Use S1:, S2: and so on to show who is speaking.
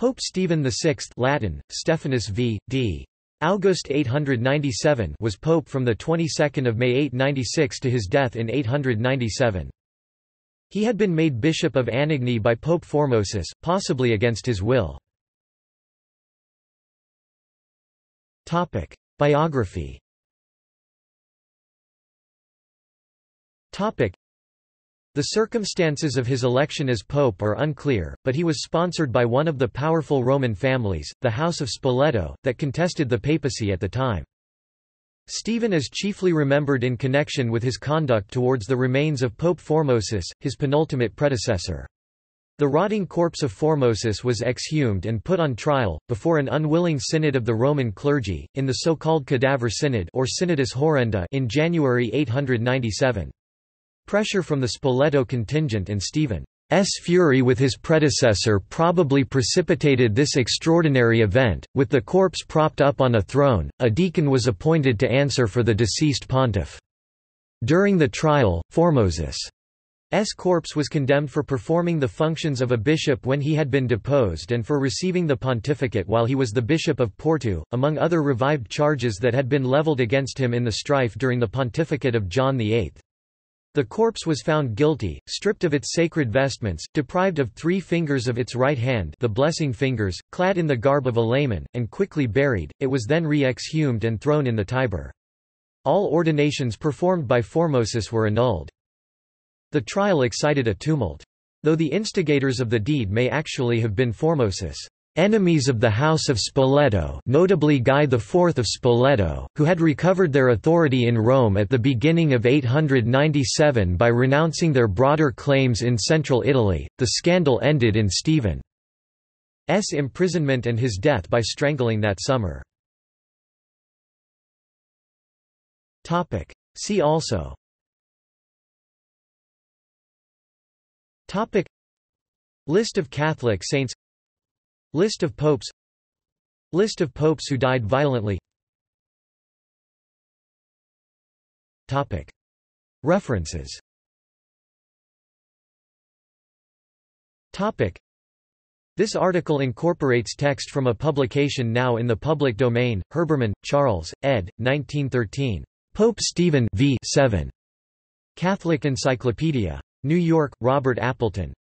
S1: Pope Stephen VI Latin, Stephanus v. d. August 897 was pope from the 22nd of May 896 to his death in 897. He had been made bishop of Anagni by Pope Formosus, possibly against his will. Topic: Biography. Topic: the circumstances of his election as pope are unclear, but he was sponsored by one of the powerful Roman families, the House of Spoleto, that contested the papacy at the time. Stephen is chiefly remembered in connection with his conduct towards the remains of Pope Formosus, his penultimate predecessor. The rotting corpse of Formosus was exhumed and put on trial, before an unwilling synod of the Roman clergy, in the so-called Cadaver Synod or Synodus Horrenda in January 897. Pressure from the Spoleto contingent and Stephen's fury with his predecessor probably precipitated this extraordinary event. With the corpse propped up on a throne, a deacon was appointed to answer for the deceased pontiff. During the trial, Formosus' S. corpse was condemned for performing the functions of a bishop when he had been deposed and for receiving the pontificate while he was the bishop of Porto, among other revived charges that had been leveled against him in the strife during the pontificate of John VIII. The corpse was found guilty, stripped of its sacred vestments, deprived of three fingers of its right hand the blessing fingers, clad in the garb of a layman, and quickly buried, it was then re-exhumed and thrown in the Tiber. All ordinations performed by Formosus were annulled. The trial excited a tumult. Though the instigators of the deed may actually have been Formosus' Enemies of the House of Spoleto notably Guy IV of Spoleto, who had recovered their authority in Rome at the beginning of 897 by renouncing their broader claims in central Italy, the scandal ended in Stephen's imprisonment and his death by strangling that summer. See also. List of Catholic saints List of popes List of popes who died violently References This article incorporates text from a publication now in the public domain, Herbermann, Charles, ed. 1913. Pope Stephen v. 7. Catholic Encyclopedia. New York, Robert Appleton.